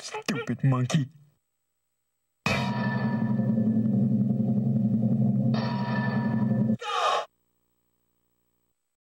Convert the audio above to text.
Stupid monkey.